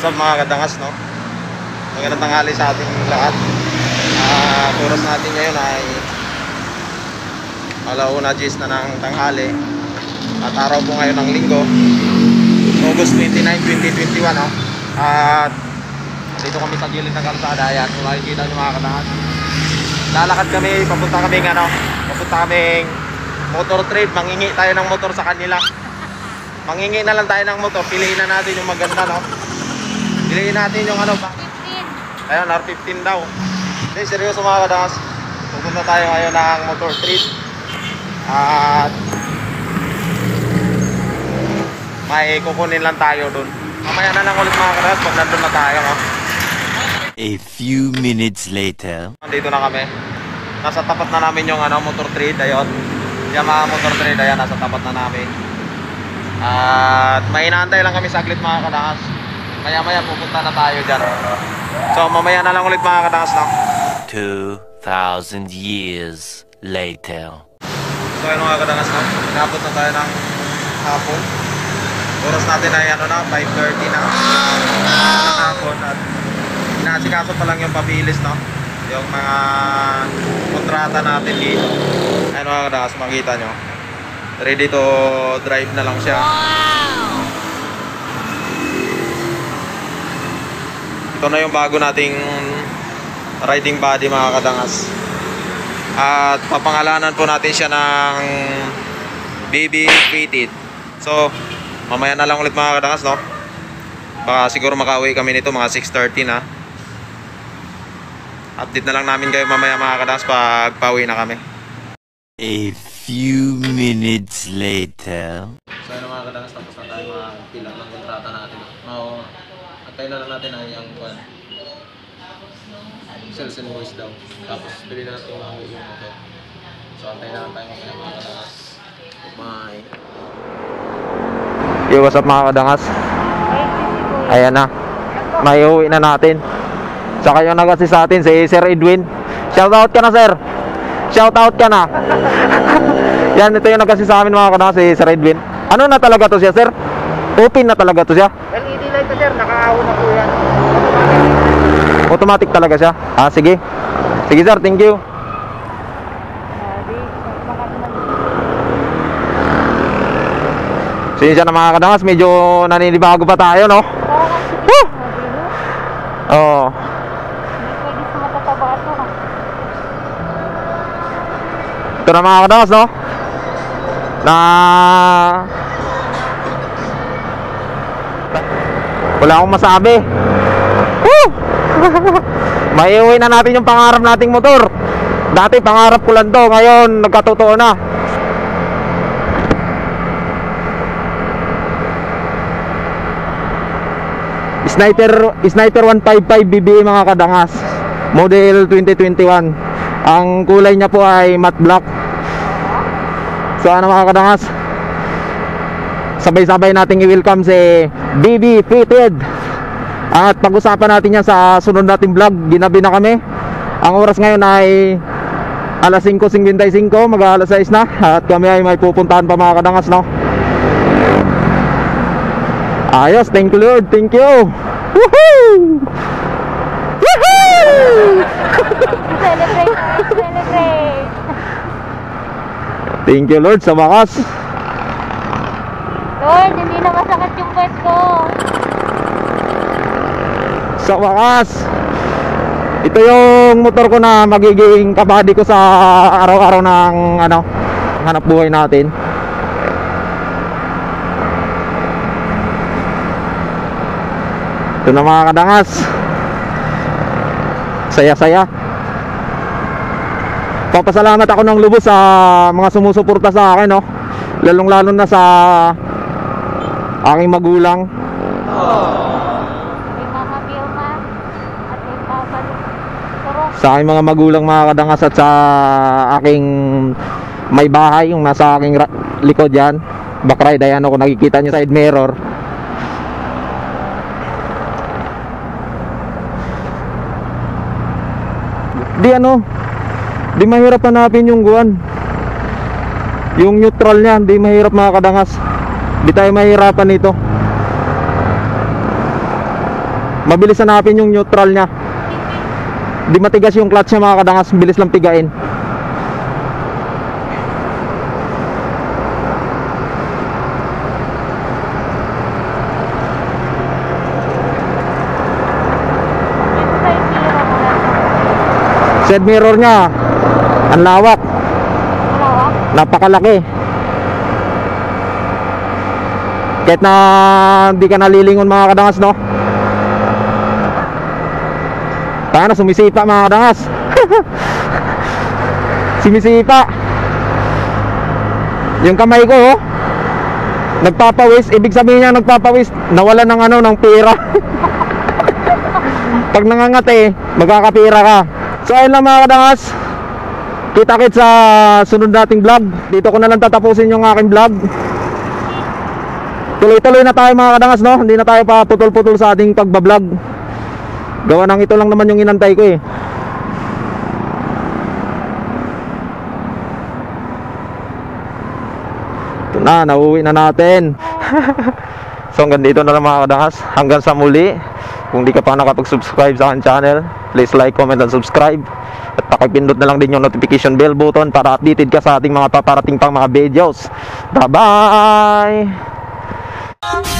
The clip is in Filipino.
What's up mga kadangas no? Magandang tanghali sa ating lahat. Ah, oras natin ngayon ay alauna G's na ng tanghali. At araw po ngayon ng linggo. August 29, 2021 no? At dito kami sa gilid ng kalsada. Ayan, kung makikita nyo mga kadangas. Lalakad kami, papunta kaming ano, papunta kaming motor trade. Mangingi tayo ng motor sa kanila. Mangingi na lang tayo ng motor. Piliin na natin yung maganda no? Piliin natin yung ano ba? 15. Ayun, R15 daw. Hindi, seryoso mga kadangas. Pupunta tayo ngayon ng motor street. At may kukunin lang tayo dun. Mamaya na lang ulit mga kadangas pag nandun na tayo. No? A few minutes later. Nandito na kami. Nasa tapat na namin yung ano, motor trade. Ayun. Yamaha motor trade. Ayan, nasa tapat na namin. At may inaantay lang kami saglit mga kadangas. Maya maya pupunta na tayo dyan. So mamaya na lang ulit mga kadangas no? 2,000 years later. So ayun mga kadangas no? Inabot na tayo ng hapon. Oras natin ay ano na, 5.30 na. Ng hapon at inaasikaso pa lang yung pabilis no? Yung mga kontrata natin dito. Ayun mga kadangas, makita nyo. Ready to drive na lang siya. Ito na yung bago nating riding body mga kadangas. At papangalanan po natin siya ng baby fitted. So, mamaya na lang ulit mga kadangas, no? Baka siguro makauwi kami nito mga 6.30 na. Update na lang namin kayo mamaya mga kadangas pag pauwi na kami. A few minutes later. So yun mga kadangas, tapos na tayo mga pila ng kontrata natin. Oo, antay na lang natin ay ang kwan. Sales invoice daw. Tapos pili na natin mga yung motor. So antay na lang tayo mamaya mga kadangas. Bye. Yo, what's up mga kadangas? Ayan na. May uwi na natin. Saka yung nag sa atin, si Sir Edwin. Shoutout ka na, sir. Shoutout ka na. Yan, ito yung nag sa amin mga kadangas, si Sir Edwin. Ano na talaga to siya, sir? Open na talaga to siya? LED light na sir, nakaahon na po yan. Automatic talaga siya? Ah, sige. Sige, sir. Thank you. Sinsya na mga kadangas, medyo naninibago pa tayo, no? Woo! Oo. Ito na mga kadangas, no? Na... Wala akong masabi. Woo! May uwi na natin yung pangarap nating motor. Dati pangarap ko lang to, ngayon nagkatotoo na. Sniper Sniper 155 BBA mga kadangas. Model 2021. Ang kulay niya po ay matte black. So ano mga kadangas? Sabay-sabay nating i-welcome si BB Fitted. At pag-usapan natin yan sa sunod nating vlog. Ginabi na kami. Ang oras ngayon ay alas 5.55, mag alas 6 na. At kami ay may pupuntahan pa mga kadangas, no? Ayos, thank you Lord, thank you. Woohoo! Woohoo! Celebrate! Celebrate! Thank you Lord sa wakas. Lord, hindi na masakit yung pwes ko. Sa wakas. Ito yung motor ko na magiging kabady ko sa araw-araw ng ano, hanap buhay natin. Ito na mga kadangas. Saya-saya. Papasalamat ako ng lubos sa mga sumusuporta sa akin, no. Lalong-lalo na sa aking magulang. Sa aking mga magulang mga kadangas at sa aking may bahay yung nasa aking likod yan. Backride ayan ako nakikita nyo side mirror di ano di mahirap hanapin yung guwan. Yung neutral niya di mahirap mga kadangas di tayo mahirapan nito Mabilis hanapin yung neutral niya. Di matigas yung clutch niya mga kadangas, bilis lang pigain. Side mirror niya, ang lawak, napakalaki. Kahit na hindi ka nalilingon mga kadangas, no? Tayo na, sumisipa mga kadangas. sumisipa. Yung kamay ko, oh. Nagpapawis, ibig sabihin niya nagpapawis, nawala ng ano, ng pira. Pag nangangate, magkakapira ka. So ayun lang mga kadangas. Kita-kits sa sunod nating vlog. Dito ko na lang tatapusin yung aking vlog. Tuloy-tuloy na tayo mga kadangas no. Hindi na tayo pa putol-putol sa ating pagbablog. Gawa ng ito lang naman yung inantay ko eh. Ito na, nauwi na natin. so hanggang dito na lang mga kadangas. Hanggang sa muli. Kung di ka pa nakapag-subscribe sa aking channel, please like, comment, and subscribe. At pakipindot na lang din yung notification bell button para updated ka sa ating mga paparating pang mga videos. Bye-bye! you